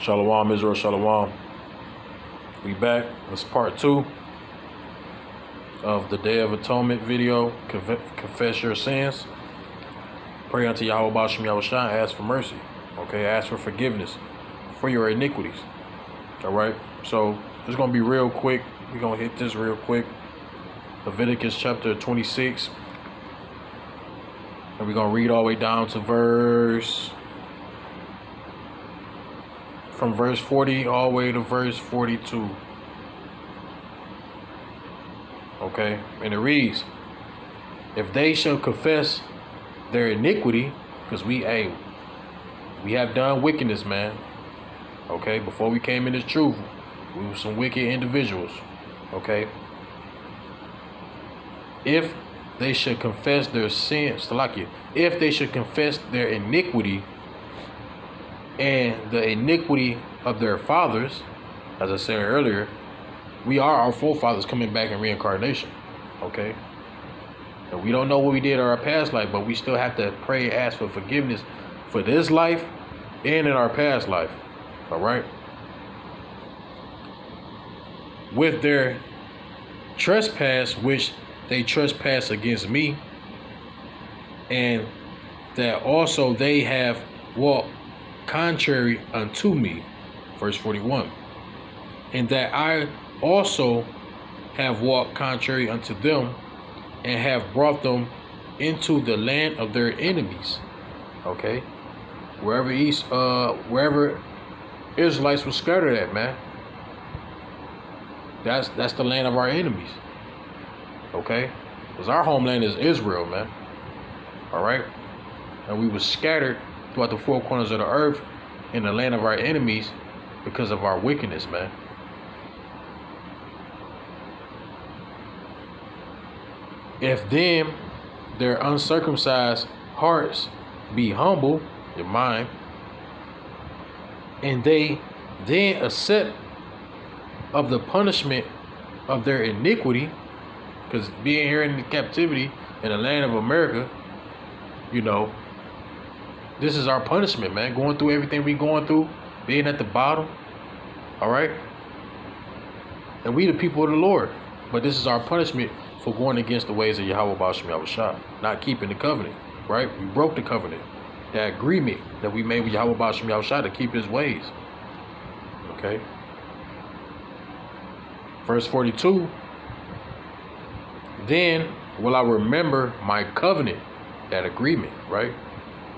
Shalom, Israel, Shalom. We back. It's part two of the Day of Atonement video. Confess your sins. Pray unto Yahweh Bashem Yahushua. Ask for mercy. Okay, ask for forgiveness for your iniquities. All right. So it's gonna be real quick. We're gonna hit this real quick. Leviticus chapter 26. And we're gonna read all the way down to verse from verse 40 all the way to verse 42. Okay, and it reads, If they shall confess their iniquity, because we, hey, we have done wickedness, man. Okay, before we came in this truth, we were some wicked individuals. Okay. If they should confess their sins, to like you, if they should confess their iniquity, and the iniquity of their fathers, as I said earlier, we are our forefathers coming back in reincarnation. Okay? And we don't know what we did in our past life, but we still have to pray, ask for forgiveness for this life and in our past life. All right? With their trespass, which they trespass against me, and that also they have walked contrary unto me. Verse 41. And that I also have walked contrary unto them and have brought them into the land of their enemies. Okay? Wherever east uh wherever Israelites were scattered at, man. That's that's the land of our enemies. Okay? Because our homeland is Israel, man. Alright? And we were scattered throughout the four corners of the earth in the land of our enemies because of our wickedness, man. If them, their uncircumcised hearts be humble, your mind, and they then accept of the punishment of their iniquity, because being here in captivity in the land of America, you know, this is our punishment, man. Going through everything we going through, being at the bottom. All right? And we the people of the Lord. But this is our punishment for going against the ways of Yahweh Bashem Yahushua, not keeping the covenant, right? We broke the covenant, that agreement that we made with Yahweh Bashem Yahushua to keep his ways. Okay? Verse 42 Then will I remember my covenant, that agreement, right?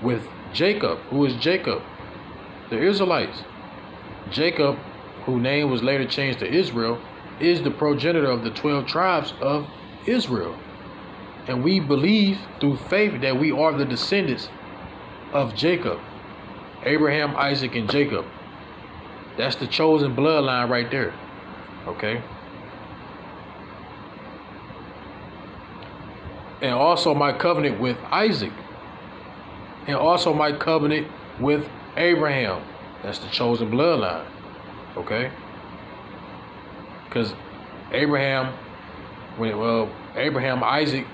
With Jacob, who is Jacob? The Israelites. Jacob, whose name was later changed to Israel, is the progenitor of the 12 tribes of Israel. And we believe through faith that we are the descendants of Jacob. Abraham, Isaac, and Jacob. That's the chosen bloodline right there. Okay? And also my covenant with Isaac and also my covenant with Abraham. That's the chosen bloodline. Okay? Because Abraham, when well, Abraham, Isaac,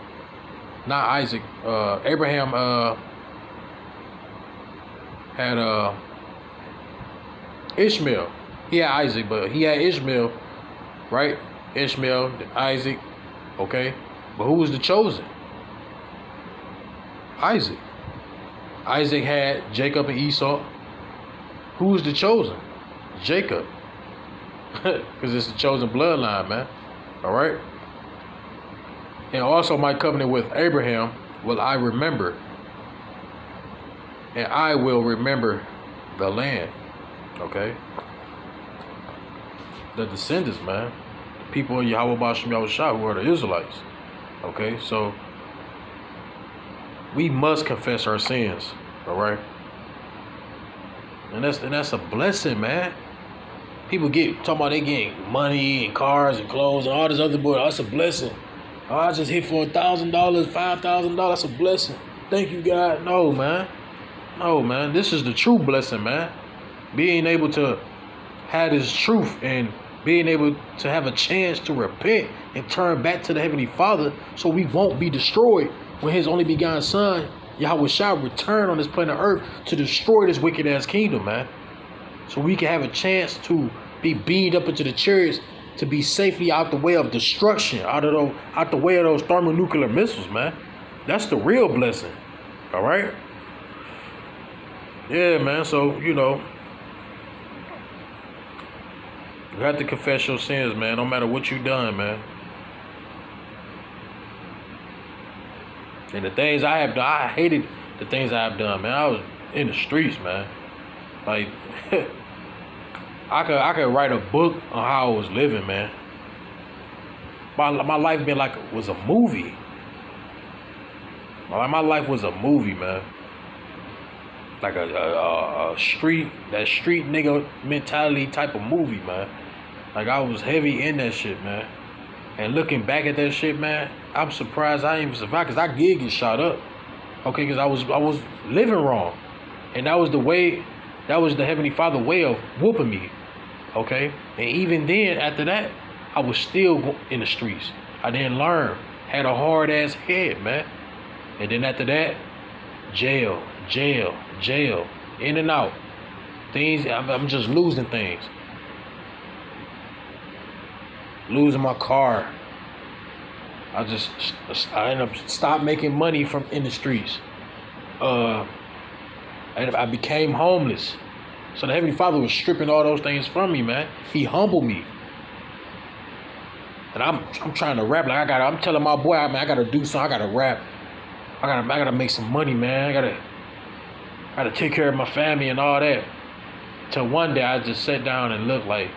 not Isaac, uh, Abraham uh, had uh, Ishmael. He had Isaac, but he had Ishmael, right? Ishmael, Isaac, okay? But who was the chosen? Isaac. Isaac had Jacob and Esau. Who's the chosen? Jacob. Because it's the chosen bloodline, man. All right? And also, my covenant with Abraham will I remember. And I will remember the land. Okay? The descendants, man. The people of Yahweh Bashem Yahushua who are the Israelites. Okay? So, we must confess our sins. All right. And that's and that's a blessing, man. People get talking about they getting money and cars and clothes and all this other boy. That's a blessing. Oh, I just hit for a thousand dollars, five thousand dollars. That's a blessing. Thank you, God. No, man. No, man. This is the true blessing, man. Being able to have this truth and being able to have a chance to repent and turn back to the Heavenly Father so we won't be destroyed when his only begotten son, Yahweh shall return on this planet Earth to destroy this wicked ass kingdom, man. so we can have a chance to be beamed up into the chariots to be safely out the way of destruction, out of those, out the way of those thermonuclear missiles, man. That's the real blessing. All right. Yeah, man. So you know, you have to confess your sins, man. No matter what you done, man. And the things I have done, I hated the things I have done, man. I was in the streets, man. Like. I could I could write a book on how I was living, man. My my life been like was a movie. My my life was a movie, man. Like a, a, a street that street nigga mentality type of movie, man. Like I was heavy in that shit, man. And looking back at that shit, man, I'm surprised I even survived because I did get shot up. Okay, because I was I was living wrong, and that was the way that was the Heavenly Father way of whooping me. Okay? And even then, after that, I was still in the streets. I didn't learn. Had a hard ass head, man. And then after that, jail, jail, jail, in and out. Things, I'm just losing things. Losing my car. I just, I ended up stop making money from in the streets. Uh, I became homeless. So the Heavenly Father was stripping all those things from me, man. He humbled me. And I'm I'm trying to rap like I got I'm telling my boy, I mean, I gotta do something, I gotta rap. I gotta I gotta make some money, man. I gotta I gotta take care of my family and all that. Till one day I just sat down and looked like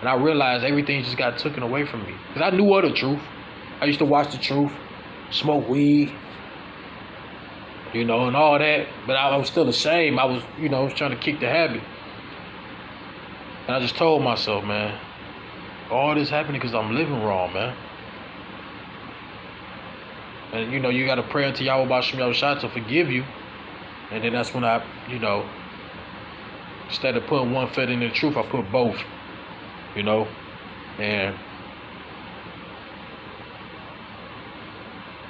and I realized everything just got taken away from me. Because I knew of the truth. I used to watch the truth, smoke weed, you know, and all that. But I, I was still the same. I was, you know, I was trying to kick the habit. And I just told myself, man, all this happening because I'm living wrong, man. And you know, you gotta pray unto Yahweh Bashim Yahushua to forgive you. And then that's when I, you know, instead of putting one foot in the truth, I put both. You know? And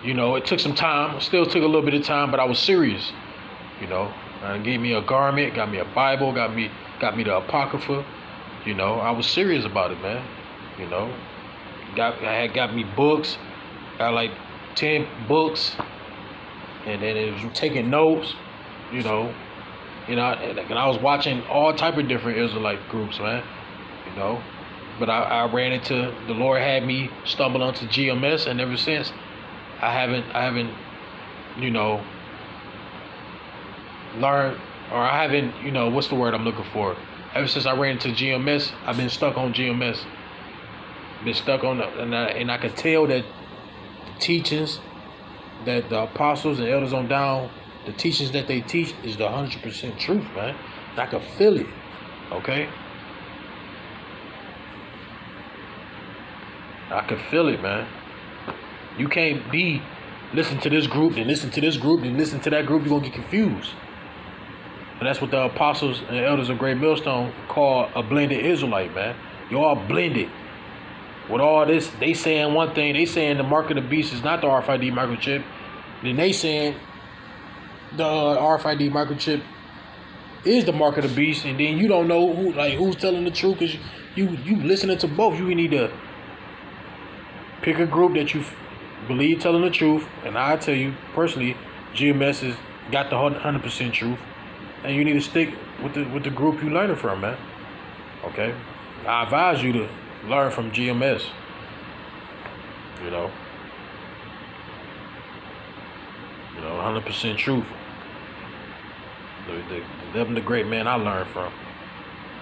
You know, it took some time. It still took a little bit of time, but I was serious. You know, uh, and gave me a garment, got me a Bible, got me got me the Apocrypha. You know, I was serious about it, man. You know, got I had got me books, got like ten books, and then it was taking notes. You know, you know, and, and I was watching all type of different Israelite groups, man. Know, but I, I ran into the Lord had me stumble onto GMS, and ever since I haven't I haven't you know learned or I haven't you know what's the word I'm looking for. Ever since I ran into GMS, I've been stuck on GMS. Been stuck on the, and I, and I can tell that the teachings that the apostles and elders on down, the teachings that they teach is the hundred percent truth, man. I can feel it. Okay. I can feel it, man. You can't be listen to this group, then listen to this group, then listen to that group. You're gonna get confused. And that's what the apostles and elders of Great Millstone call a blended Israelite, man. You all blended. With all this, they saying one thing, they saying the mark of the beast is not the RFID microchip. Then they saying the RFID microchip is the mark of the beast, and then you don't know who like who's telling the truth because you you listening to both. You need to pick a group that you believe telling the truth, and I tell you personally, GMS has got the hundred percent truth, and you need to stick with the with the group you learning from, man. Okay, I advise you to learn from GMS. You know, you know, hundred percent truth. The, the, them the great man I learned from.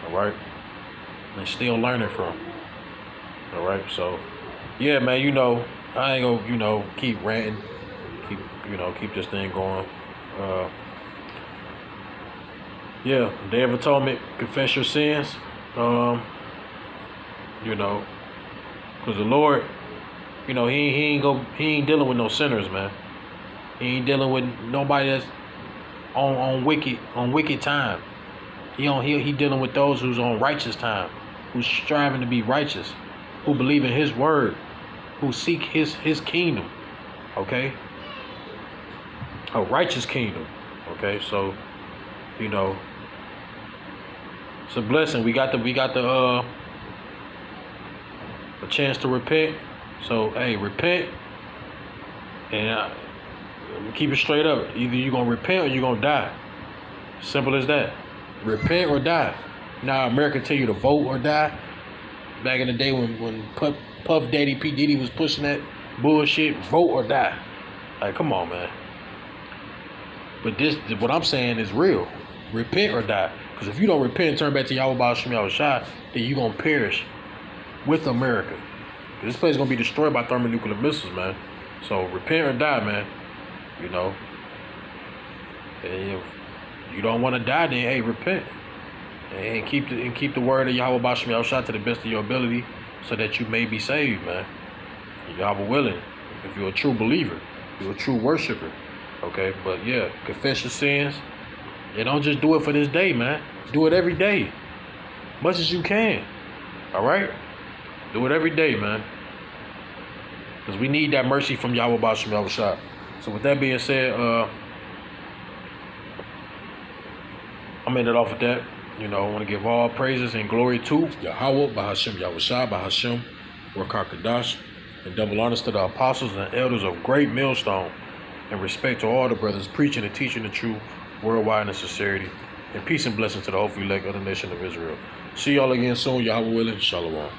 All right, and still learning from. All right, so yeah, man, you know, I ain't gonna, you know, keep ranting, keep, you know, keep this thing going. Uh, yeah, Day of Atonement, confess your sins. Um, you know, cause the Lord, you know, he he ain't go, he ain't dealing with no sinners, man. He ain't dealing with nobody that's on on wicked on wicked time. He on he he dealing with those who's on righteous time, who's striving to be righteous, who believe in His word who seek his his kingdom. Okay? A righteous kingdom. Okay, so you know it's a blessing. We got the we got the uh a chance to repent. So hey, repent and uh, keep it straight up. Either you're gonna repent or you're gonna die. Simple as that. Repent or die. Now America tell you to vote or die. Back in the day when when Puff, Puff Daddy P Diddy was pushing that bullshit, vote or die. Like, come on, man. But this, what I'm saying is real. Repent or die. Because if you don't repent and turn back to Yahweh Shem Shah, then you're going to perish with America. This place is going to be destroyed by thermonuclear missiles, man. So repent or die, man. You know. And if you don't want to die, then hey, repent. And keep the and keep the word of Yahweh Bashem Shah to the best of your ability so that you may be saved, man. Yahweh willing. If you're a true believer, you're a true worshiper. Okay, but yeah, confess your sins. And don't just do it for this day, man. Do it every day. Much as you can. Alright? Do it every day, man. Because we need that mercy from Yahweh Bashem Yahweh Shah. So with that being said, uh I'm ending off with that. You know, I want to give all praises and glory to Yahweh, Bahashem Yahweh Shah, Bahashem, Rakakadash, and double honors to the apostles and elders of Great Millstone, and respect to all the brothers preaching and teaching the truth worldwide in sincerity, and peace and blessings to the hopefully elect of the nation of Israel. See y'all again soon, Yahweh willing. Shalom.